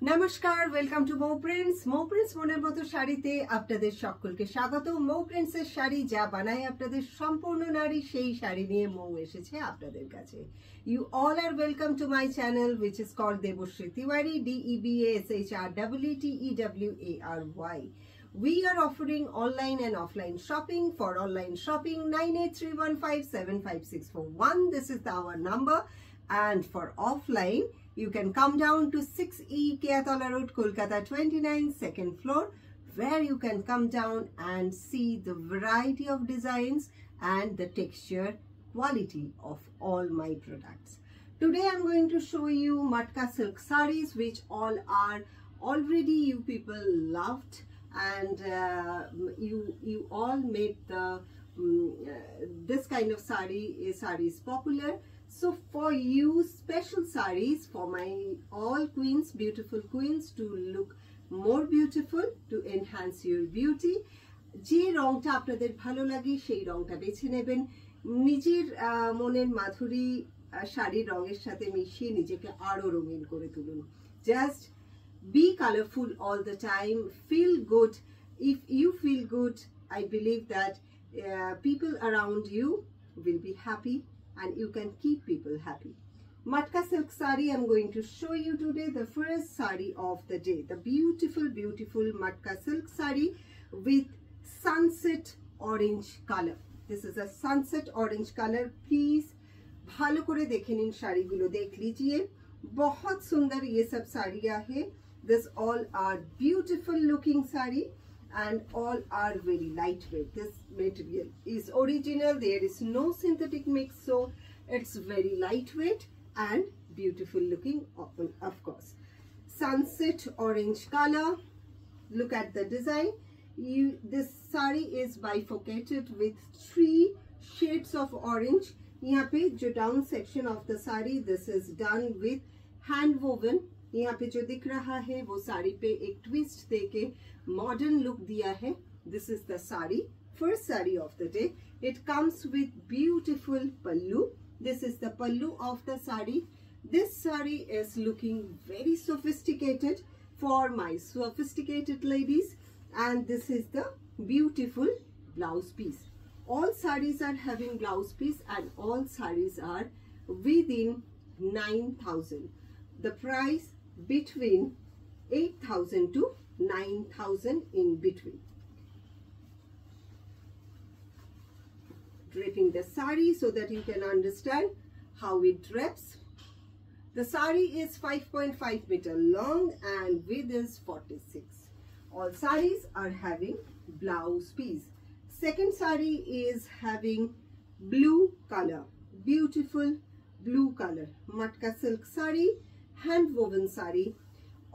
নমস্কার welcome to Mou Prince Mou Prince মনের মতো শাড়িতে আপনাদের সকলকে স্বাগত মৌ প্রিন্সের শাড়ি যা বানায় আপনাদের সম্পূর্ণ নারী সেই শাড়ি নিয়ে মৌ এসেছে আপনাদের কাছে you all are welcome to my channel which is call Debashree Tiwari D E B A S H R W T E W A R Y we are offering online and offline shopping for online We are offering online and offline shopping. For online shopping, 9831575641. This is our number. And for offline, you can come down to 6E Keatola Road, Kolkata 29, second floor, where you can come down and see the variety of designs and the texture quality of all my products. Today I'm going to show you Matka silk sarees which all are already you people loved and uh, you you all made the um, uh, this kind of sari is popular so for you special saris for my all queens beautiful queens to look more beautiful to enhance your beauty যে রংটা আপনাদের ভালো লাগে সেই রংটা বেছে নেবেন নিজের মনের মাধুরী শাড়ির রঙের সাথে মিশিয়ে নিজেকে আরও রঙিন করে তুলুন just be colorful all the time feel good if you feel good i believe that uh, people around you will be happy and you can keep people happy matka silk sari i'm going to show you today the first sari of the day the beautiful beautiful matka silk sari with sunset orange color this is a sunset orange color please ভালো করে দেখে নিন শাড়িগুলো দেখ লিজিয়ে बहुत सुंदर ये सब साड़ियाँ है this all are beautiful looking sari and all are very lightweight this material is original there is no synthetic mix so it's very lightweight and beautiful looking of, of course sunset orange color look at the design you this sari is bifurcated with three shades of orange यहाँ पे जो down section of the sari this is done with hand woven यहाँ पे जो दिख रहा है वो साड़ी पे एक ट्विस्ट देके मॉडर्न लुक दिया है। This is the sari first sari of the day it comes with beautiful pallu. This is the pallu of the sari. This sari is looking very sophisticated for my sophisticated ladies and this is the beautiful blouse piece all saris are having blouse piece and all saris are within nine thousand the price between 8000 to 9000 in between. Draping the sari so that you can understand how it drapes. The sari is 5.5 meter long and width is 46 all saris are having blouse piece. Second sari is having blue color. Beautiful blue color. Matka silk saree hand woven saree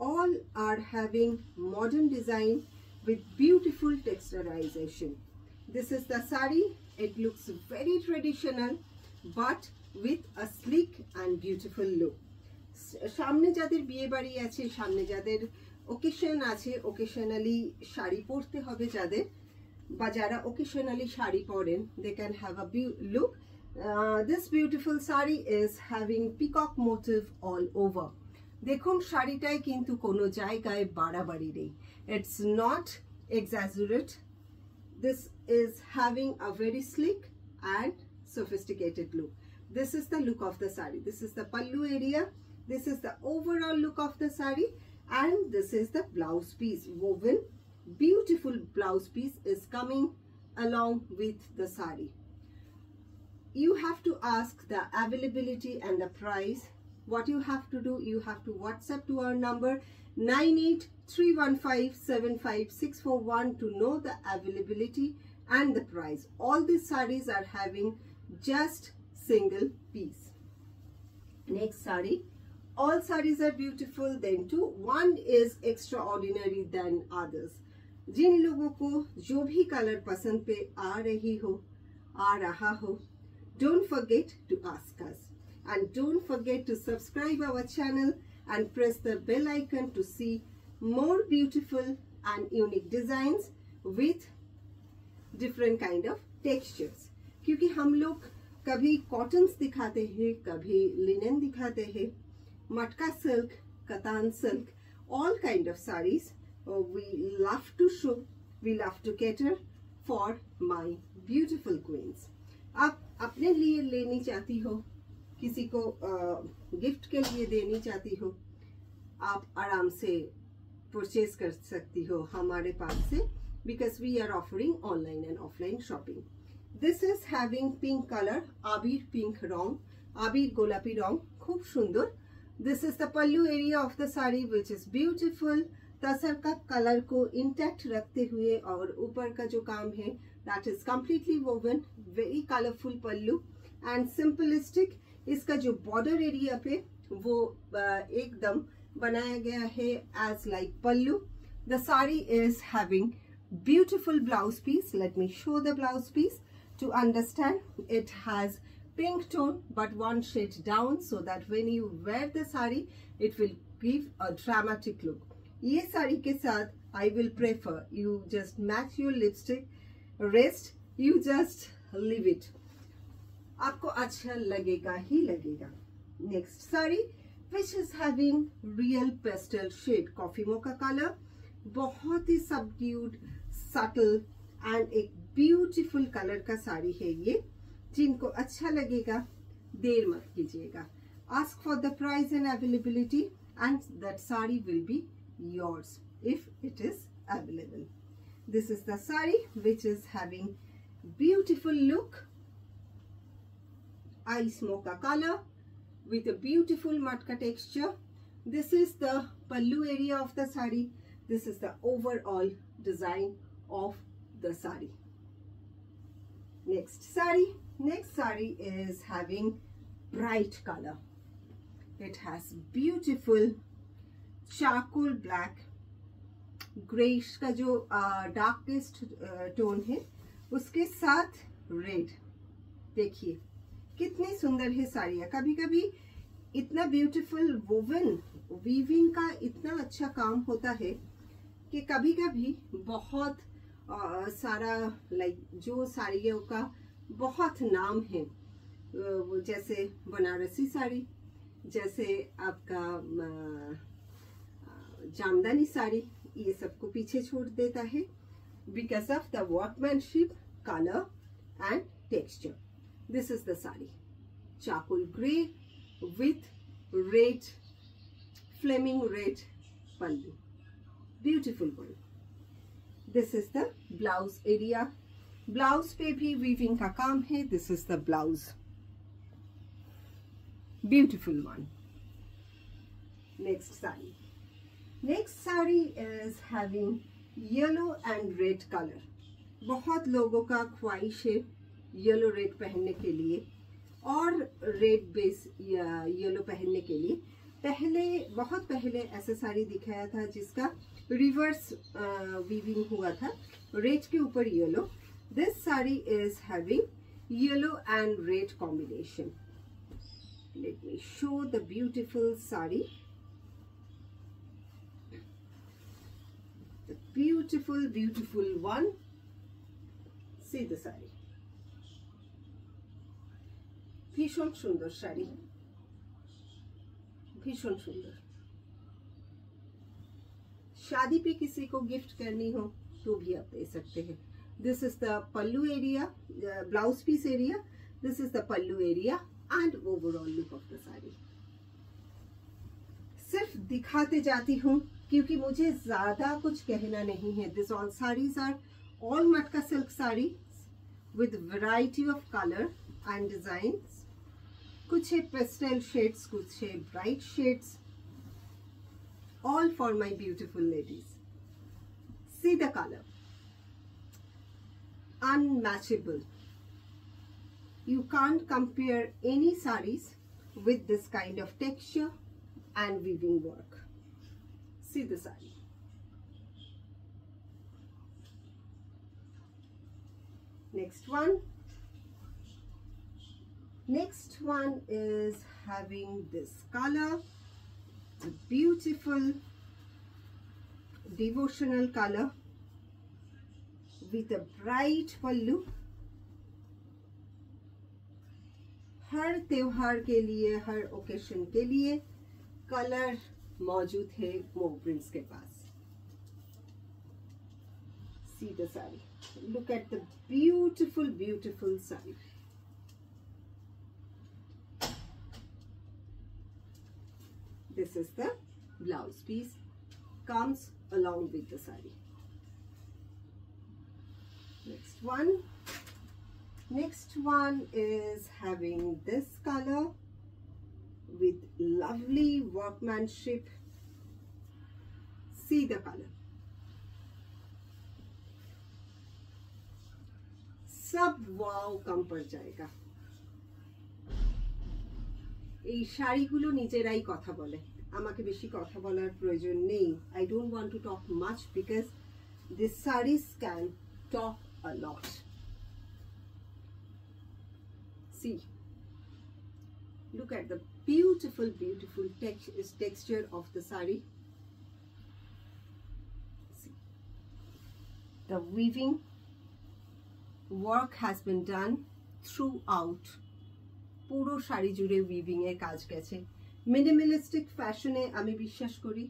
all are having modern design with beautiful texturization this is the saree it looks very traditional but with a sleek and beautiful look সামনে যাদের বিয়ে বাড়ি আছে সামনে যাদের occasion আছে occasionally sari পরতে হবে যাদের বা যারা ওকেশনালি শাড়ি পরেন they can have a look this beautiful sari is having peacock motif all over দেখুন শাড়িটায় কিন্তু কোনো জায়গায় বাড়াবাড়ি নেই it's not exaggerate this is having a very sleek and sophisticated look this is the look of the sari this is the pallu area this is the overall look of the sari and this is the blouse piece woven beautiful blouse piece is coming along with the sari you have to ask the availability and the price what you have to do you have to whatsapp to our number 9831575641 to know the availability and the price all these sarees are having just single piece next saree all sarees are beautiful then too one is extraordinary than others जिन लोगों को जो भी colour पसंद पे आ रही हो आ रहा हो don't forget to ask us and don't forget to subscribe our channel and press the bell icon to see more beautiful and unique designs with different kind of textures क्योंकि हम लोग कभी कॉटन्स दिखाते हैं कभी लिनन दिखाते हैं matka silk katan silk all kind of saris uh, we love to show we love to cater for my beautiful queens आप अपने लिए लेनी चाहती हो? किसी को गिफ्ट के लिए देनी चाहती हो? आप आराम से परचेज कर सकती हो हमारे पास से because we are offering online and offline shopping this is having pink colour आबिर pink रंग आबिर गोलापी रंग खूब सुंदर। This is the pallu area of the sari which is beautiful tussar का कलर को इंटैक्ट रखते हुए और ऊपर का जो काम है that is completely woven very colourful pallu and simplistic इसका जो बॉर्डर एरिया पे वो एकदम बनाया गया है as like pallu. The sari is having beautiful blouse piece let me show the blouse piece to understand it has pink tone but one shade down so that when you wear the sari it will give a dramatic look ये साड़ी के साथ I will prefer you just match your lipstick rest you just leave it आपको अच्छा लगेगा ही लगेगा। Next sari. Which is having real pastel shade coffee mocha colour बहुत ही सबड्यूड सटल एंड एक ब्यूटीफुल कलर का साड़ी है ये, जिनको अच्छा लगेगा, देर मत कीजिएगा। Ask for the price and availability and that sari will be yours if it is available. This is the sari which is having beautiful look. Ice mocha color with a beautiful matka texture. This is the pallu area of the sari. This is the overall design of the sari. Next sari. Next sari is having bright color. It has beautiful charcoal black greyish का जो darkest tone है उसके साथ red देखिए कितनी सुंदर है साड़ियाँ। कभी कभी इतना ब्यूटीफुल वोवन वीविंग का इतना अच्छा काम होता है कि कभी कभी बहुत आ, सारा लाइक जो साड़ियों का बहुत नाम है जैसे बनारसी साड़ी जैसे आपका जामदानी साड़ी ये सबको पीछे छोड़ देता है because of the workmanship colour and texture this is the sari. Charcoal grey with red flaming red pallu. Beautiful pallu this is the blouse area blouse पे भी वीविंग का काम है. This is the blouse beautiful one next sari. Next sari is having yellow and red colour बहुत लोगों का ख्वाहिश है येलो रेड पहनने के लिए और रेड बेस येलो पहनने के लिए। पहले, बहुत पहले ऐसा साड़ी दिखाया था जिसका रिवर्स वीविंग हुआ था। रेड के ऊपर yellow this sari is having yellow and red combination let me show the beautiful sari. beautiful beautiful one see the saree ভীষণ সুন্দর শাড়ি भीषण सुंदर शादी पे किसी को गिफ्ट करनी हो तो भी आप दे सकते हैं this is the pallu area blouse piece area this is the pallu area and overall look of the sari सिर्फ दिखाते जाती हूँ क्योंकि मुझे ज़्यादा कुछ कहना नहीं है। This all saris are all matka silk sari with variety of colour and design कुछ है पेस्टल शेड्स कुछ है bright shades all for my beautiful ladies see the colour unmatchable you can compare any saris with this kind of texture and weaving work See the sari. Next one. Next one is having this color. It's a beautiful devotional color with a bright pallu. हर त्योहार के लिए हर occasion के लिए colour मौजूद है मो के पास। See the sari look at the beautiful beautiful sari this is the blouse piece comes along with the sari next one next one is having this colour with lovely workmanship. See the color. Sub wow kampar jayega. ये शाड़ी गुलो नीचे राई कथा बोले, आमा बेशी कथा बोलर project नहीं, I don't want to talk much because this sarees can talk a lot. See, look at the beautiful beautiful tex texture of the sari see the weaving work has been done throughout পুরো শাড়ি জুড়ে weaving এর কাজ গেছে minimalistic ফ্যাশনে আমি বিশ্বাস করি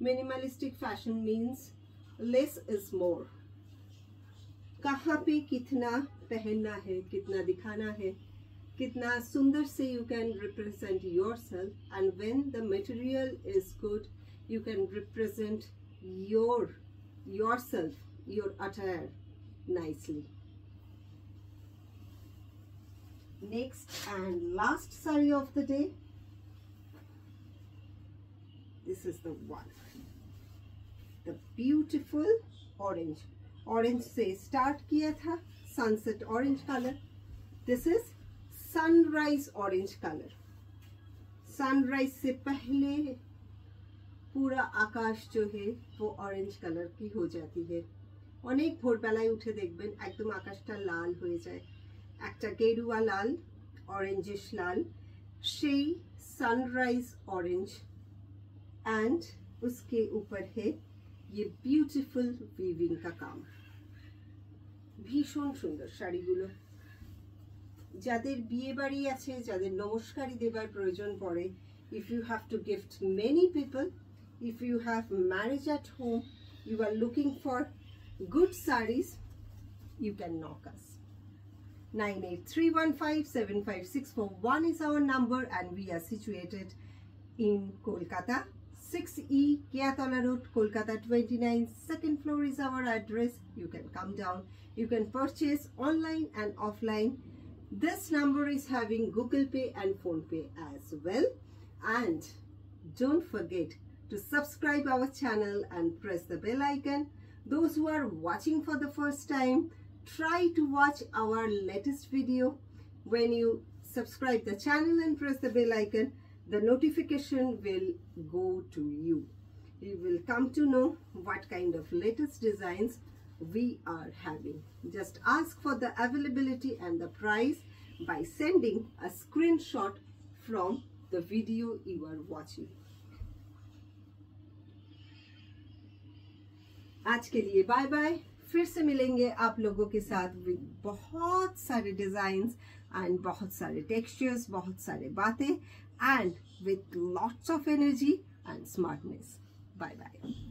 minimalistic fashion means less is more कहाँ पे कितना पहनना है कितना दिखाना है कितना सुंदर से you can represent yourself and when the material is good you can represent your yourself your attire nicely next and last sari of the day this is the one the beautiful orange orange से start किया था sunset orange colour this is sunrise orange color sunrise से पहले पूरा आकाश जो है वो orange colour की हो जाती है অনেক ভোরবেলায় উঠে দেখবেন একদম আকাশটা লাল হয়ে যায় একটা গেরুয়া লাল অরেঞ্জিশ লাল সেই सनराइज ऑरेंज एंड उसके ऊपर है ये ब्यूटीफुल वीविंग का काम ভীষণ সুন্দর শাড়িগুলো যাদের বিয়ে বাড়ি আছে যাদের নমস্কারী দেবার প্রয়োজন পড়ে if you have to gift many people if you have marriage at home you are looking for good sarees you can knock us 9831575641 is our number and we are situated in Kolkata. 6E Kiatola Road, Kolkata 29. Second floor is our address. You can come down. You can purchase online and offline. This number is having Google Pay and Phone Pay as well. And don't forget to subscribe our channel and press the bell icon. Those who are watching for the first time, try to watch our latest video when you subscribe the channel and press the bell icon the notification will go to you you will come to know what kind of latest designs we are having just ask for the availability and the price by sending a screenshot from the video you are watching आज के लिए bye bye फिर से मिलेंगे आप लोगों के साथ विद बहुत सारे डिजाइन एंड बहुत सारे टेक्सचर्स बहुत सारे बातें and with lots of energy and smartness bye bye